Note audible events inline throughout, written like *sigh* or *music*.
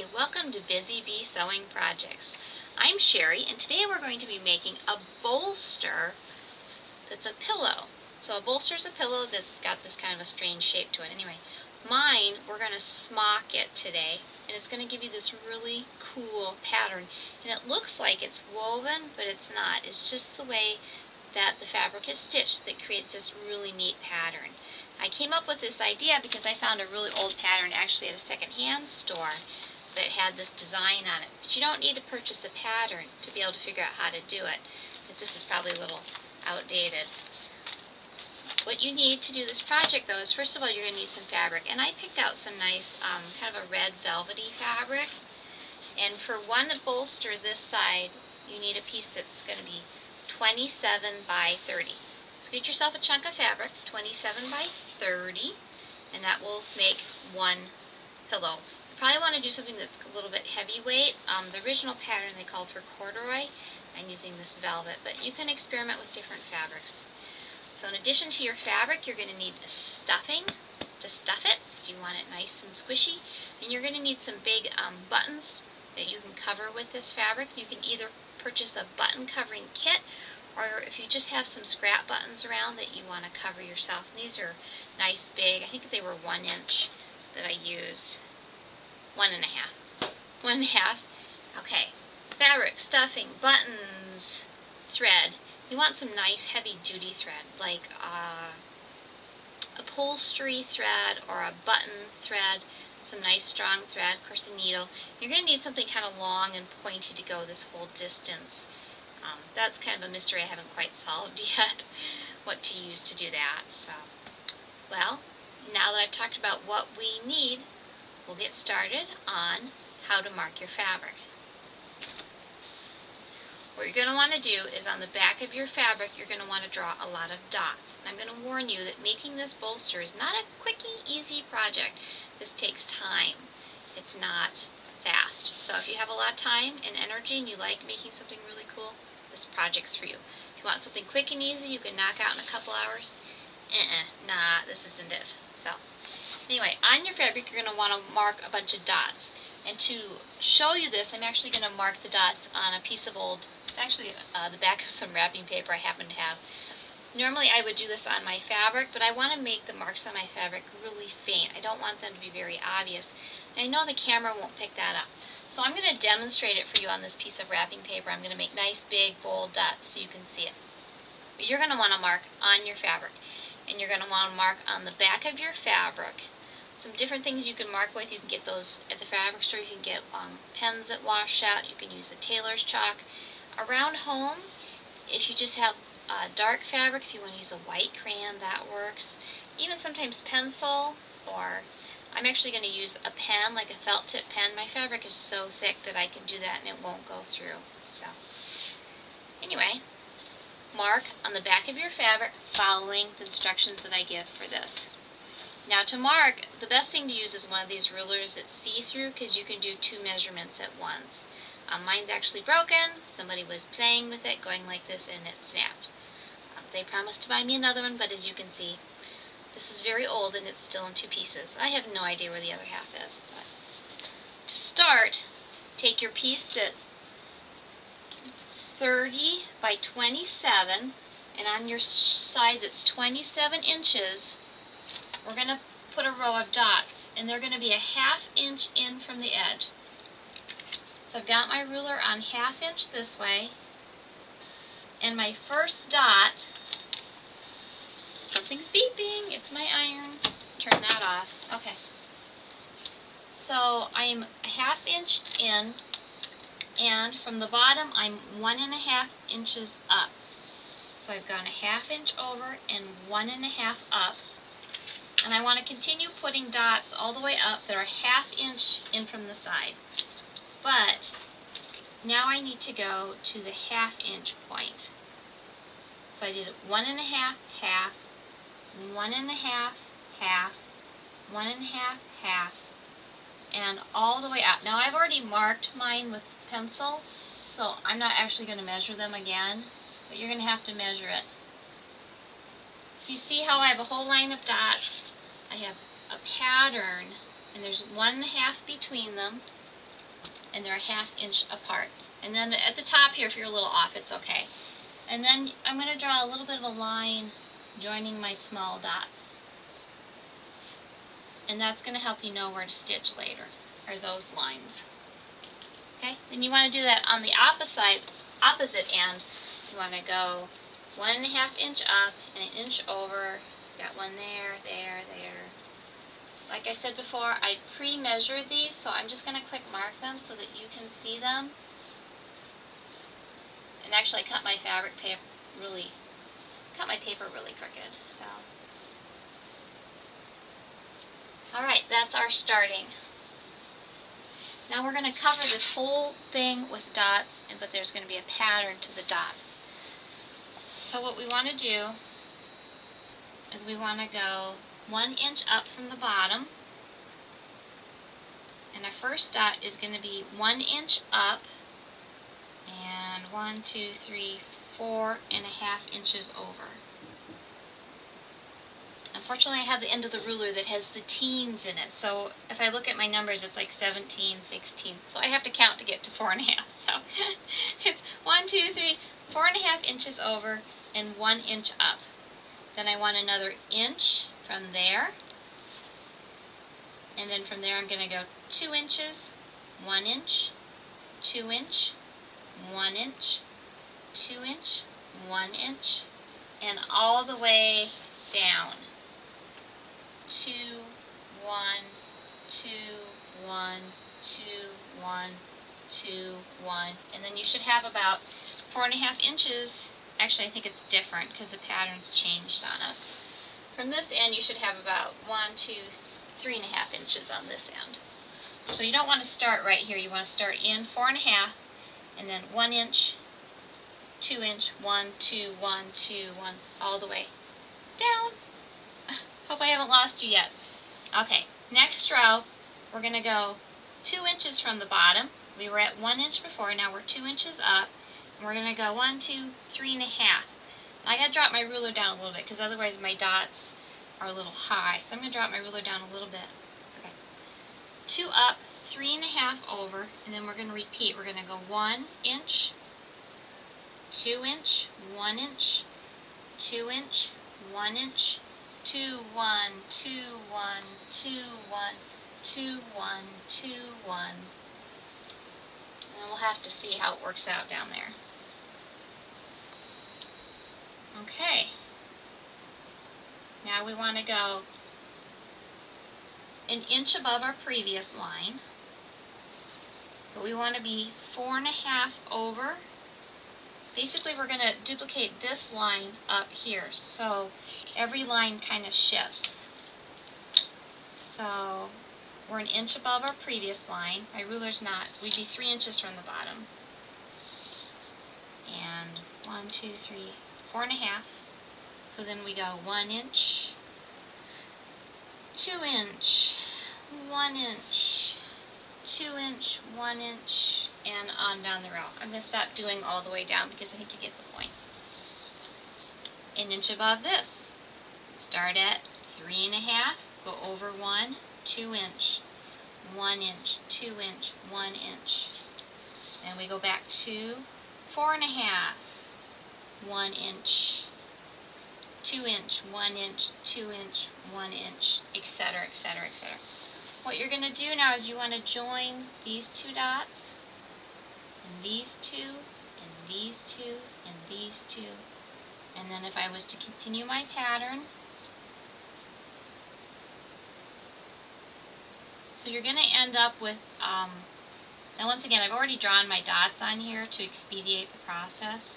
Welcome to Busy Bee Sewing Projects. I'm Sherry and today we're going to be making a bolster that's a pillow. So a bolster is a pillow that's got this kind of a strange shape to it. Anyway, mine, we're going to smock it today and it's going to give you this really cool pattern. And it looks like it's woven, but it's not. It's just the way that the fabric is stitched that creates this really neat pattern. I came up with this idea because I found a really old pattern actually at a secondhand store that had this design on it. But you don't need to purchase the pattern to be able to figure out how to do it because this is probably a little outdated. What you need to do this project though is first of all you're going to need some fabric and I picked out some nice um, kind of a red velvety fabric and for one bolster this side you need a piece that's going to be 27 by 30. So get yourself a chunk of fabric, 27 by 30, and that will make one pillow. Probably want to do something that's a little bit heavyweight. Um, the original pattern they called for corduroy. I'm using this velvet, but you can experiment with different fabrics. So in addition to your fabric, you're going to need stuffing to stuff it, so you want it nice and squishy. And you're going to need some big um, buttons that you can cover with this fabric. You can either purchase a button covering kit or if you just have some scrap buttons around that you want to cover yourself. And these are nice big, I think they were one inch that I used. One and a half. One and a half. Okay. Fabric, stuffing, buttons, thread. You want some nice heavy duty thread, like uh, upholstery thread or a button thread, some nice strong thread, of course a needle. You're going to need something kind of long and pointy to go this whole distance. Um, that's kind of a mystery I haven't quite solved *laughs* yet, what to use to do that. So, well, now that I've talked about what we need, we'll get started on how to mark your fabric. What you're going to want to do is on the back of your fabric, you're going to want to draw a lot of dots. I'm going to warn you that making this bolster is not a quickie, easy project. This takes time. It's not fast. So if you have a lot of time and energy and you like making something really cool, this project's for you. If you want something quick and easy you can knock out in a couple hours, uh-uh, nah, this isn't it. So, anyway, on your fabric you're going to want to mark a bunch of dots. And to show you this, I'm actually going to mark the dots on a piece of old, it's actually uh, the back *laughs* of some wrapping paper I happen to have. Normally I would do this on my fabric, but I want to make the marks on my fabric really faint. I don't want them to be very obvious. And I know the camera won't pick that up. So I'm going to demonstrate it for you on this piece of wrapping paper. I'm going to make nice big bold dots so you can see it. But you're going to want to mark on your fabric. And you're going to want to mark on the back of your fabric some different things you can mark with. You can get those at the fabric store. You can get um, pens that Wash Out. You can use a tailor's chalk. Around home, if you just have uh, dark fabric, if you want to use a white crayon, that works. Even sometimes pencil or I'm actually going to use a pen, like a felt tip pen. My fabric is so thick that I can do that and it won't go through. So, anyway, mark on the back of your fabric following the instructions that I give for this. Now to mark, the best thing to use is one of these rulers that's see-through because you can do two measurements at once. Um, mine's actually broken. Somebody was playing with it, going like this, and it snapped. Um, they promised to buy me another one, but as you can see, this is very old and it's still in two pieces. I have no idea where the other half is. But to start, take your piece that's 30 by 27 and on your side that's 27 inches, we're going to put a row of dots and they're going to be a half inch in from the edge. So I've got my ruler on half inch this way and my first dot Something's beeping. It's my iron. Turn that off. Okay. So I'm a half inch in and from the bottom I'm one and a half inches up. So I've gone a half inch over and one and a half up. And I want to continue putting dots all the way up that are half inch in from the side. But now I need to go to the half inch point. So I did one and a half, half, one and a half, half, one and a half, half, and all the way out. Now I've already marked mine with pencil, so I'm not actually going to measure them again, but you're going to have to measure it. So you see how I have a whole line of dots, I have a pattern, and there's one half between them, and they're a half inch apart. And then at the top here, if you're a little off, it's okay. And then I'm going to draw a little bit of a line joining my small dots. And that's going to help you know where to stitch later, are those lines. Okay, then you want to do that on the opposite, opposite end. You want to go one and a half inch up and an inch over. Got one there, there, there. Like I said before, I pre-measured these, so I'm just going to quick mark them so that you can see them. And actually I cut my fabric paper really, cut my paper really crooked, so. Alright, that's our starting. Now we're going to cover this whole thing with dots, and but there's going to be a pattern to the dots. So what we want to do is we want to go one inch up from the bottom. And our first dot is going to be one inch up and one, two, three, four and a half inches over. Unfortunately, I have the end of the ruler that has the teens in it. So if I look at my numbers, it's like 17, 16. So I have to count to get to four and a half. So *laughs* it's one, two, three, four and a half inches over and one inch up. Then I want another inch from there. And then from there I'm going to go two inches, one inch, two inch, one inch, two inch, one inch, and all the way down two, one, two, one, two, one, two, one, and then you should have about four and a half inches. Actually, I think it's different because the pattern's changed on us. From this end, you should have about one, two, three and a half inches on this end. So you don't want to start right here. You want to start in four and a half, and then one inch, two inch, one, two, one, two, one, all the way down. *laughs* Hope I haven't lost you yet. Okay, next row, we're going to go two inches from the bottom. We were at one inch before, now we're two inches up. We're going to go one, two, three and a half. I got to drop my ruler down a little bit because otherwise my dots are a little high. So I'm going to drop my ruler down a little bit. Okay. Two up, three and a half over, and then we're going to repeat. We're going to go one inch, two inch, one inch, two inch, one inch, two, one, two, one, two, one, two, one, two, one. And we'll have to see how it works out down there. Okay. Now we want to go an inch above our previous line. But we want to be four and a half over. Basically we're going to duplicate this line up here. So every line kind of shifts. So we're an inch above our previous line. My ruler's not. We'd be three inches from the bottom. And one, two, three, four and a half. So then we go one inch, two inch, one inch, two inch, one inch, and on down the row. I'm going to stop doing all the way down because I think you get the point. An inch above this. Start at three and a half, go over one, two inch, one inch, two inch, one inch. Then we go back to four and a half, one inch, two inch, one inch, two inch, one inch, etc., etc., etc. What you're going to do now is you want to join these two dots, and these two, and these two, and these two. And then if I was to continue my pattern, So you're going to end up with, um, and once again, I've already drawn my dots on here to expedite the process.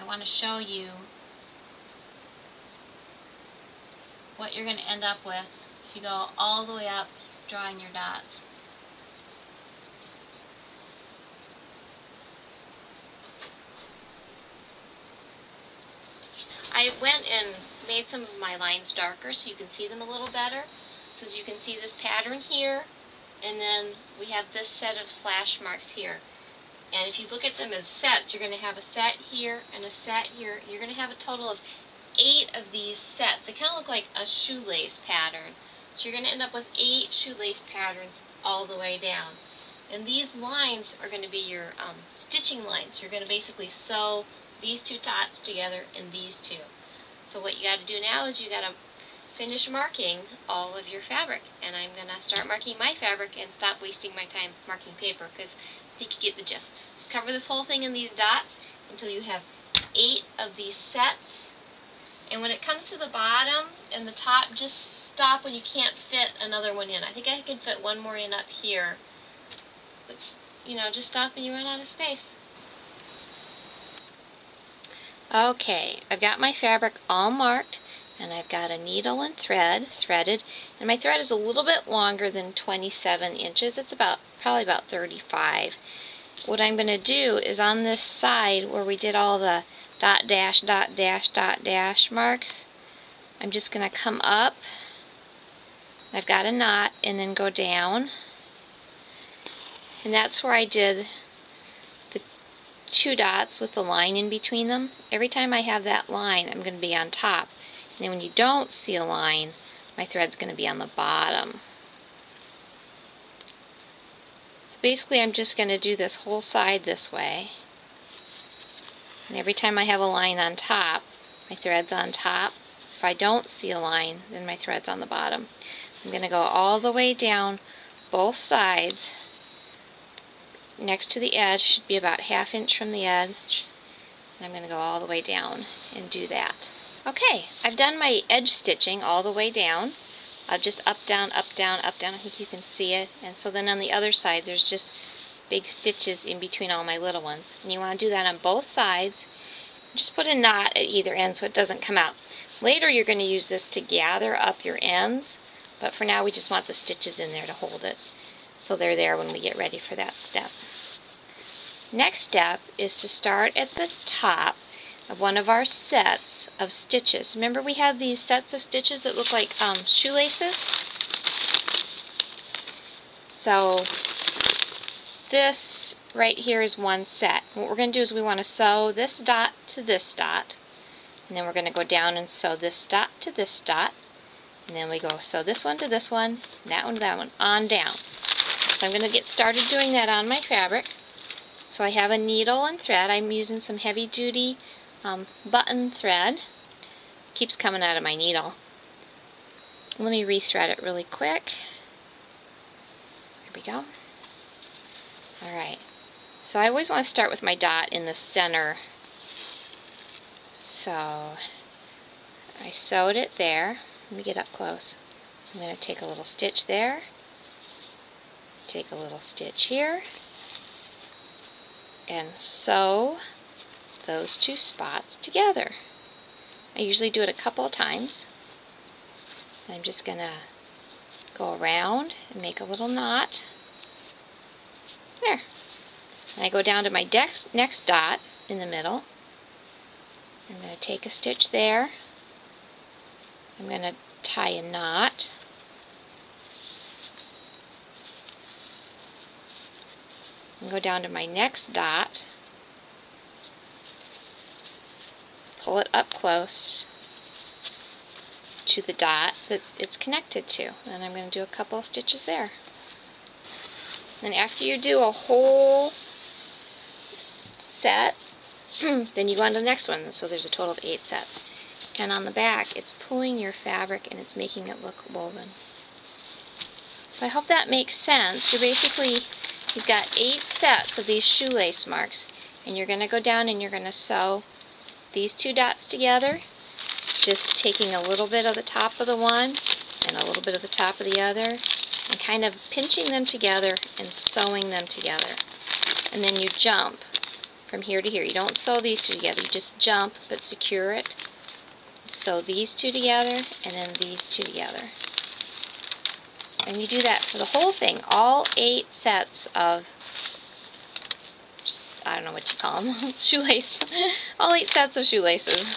I want to show you what you're going to end up with if you go all the way up drawing your dots. I went and made some of my lines darker so you can see them a little better. So as you can see this pattern here, and then we have this set of slash marks here. And if you look at them as sets, you're going to have a set here and a set here. You're going to have a total of eight of these sets. They kind of look like a shoelace pattern. So you're going to end up with eight shoelace patterns all the way down. And these lines are going to be your um, stitching lines. You're going to basically sew these two dots together and these two. So what you got to do now is you got to finish marking all of your fabric. And I'm going to start marking my fabric and stop wasting my time marking paper because think you get the gist. Just cover this whole thing in these dots until you have eight of these sets. And when it comes to the bottom and the top, just stop when you can't fit another one in. I think I can fit one more in up here. But, you know, just stop when you run out of space. Okay, I've got my fabric all marked and I've got a needle and thread threaded and my thread is a little bit longer than 27 inches. It's about probably about 35. What I'm going to do is on this side where we did all the dot dash dot dash dot dash marks I'm just going to come up I've got a knot and then go down and that's where I did the two dots with the line in between them. Every time I have that line, I'm going to be on top. And then when you don't see a line, my thread's going to be on the bottom. So basically I'm just going to do this whole side this way. And every time I have a line on top, my thread's on top. If I don't see a line, then my thread's on the bottom. I'm going to go all the way down both sides next to the edge, should be about half inch from the edge. And I'm going to go all the way down and do that. Okay, I've done my edge stitching all the way down. I've just up, down, up, down, up, down. I think you can see it. And so then on the other side, there's just big stitches in between all my little ones. And you want to do that on both sides. Just put a knot at either end so it doesn't come out. Later, you're going to use this to gather up your ends. But for now, we just want the stitches in there to hold it. So they're there when we get ready for that step. Next step is to start at the top of one of our sets of stitches. Remember we have these sets of stitches that look like um, shoelaces? So this right here is one set. What we're going to do is we want to sew this dot to this dot and then we're going to go down and sew this dot to this dot and then we go sew this one to this one, that one to that one, on down. So I'm going to get started doing that on my fabric. So I have a needle and thread. I'm using some heavy duty um, button thread. Keeps coming out of my needle. Let me rethread it really quick. There we go. Alright. So I always want to start with my dot in the center. So I sewed it there. Let me get up close. I'm going to take a little stitch there. Take a little stitch here and sew those two spots together. I usually do it a couple of times. I'm just going to go around and make a little knot. There. And I go down to my next, next dot in the middle. I'm going to take a stitch there. I'm going to tie a knot. and go down to my next dot, pull it up close to the dot that it's connected to. And I'm going to do a couple of stitches there. And after you do a whole set, *clears throat* then you go on to the next one. So there's a total of eight sets. And on the back, it's pulling your fabric and it's making it look woven. So I hope that makes sense. You're basically You've got eight sets of these shoelace marks and you're going to go down and you're going to sew these two dots together just taking a little bit of the top of the one and a little bit of the top of the other and kind of pinching them together and sewing them together and then you jump from here to here. You don't sew these two together, you just jump but secure it. Sew these two together and then these two together. And you do that for the whole thing, all eight sets of, I don't know what you call them, *laughs* shoelace, all eight sets of shoelaces.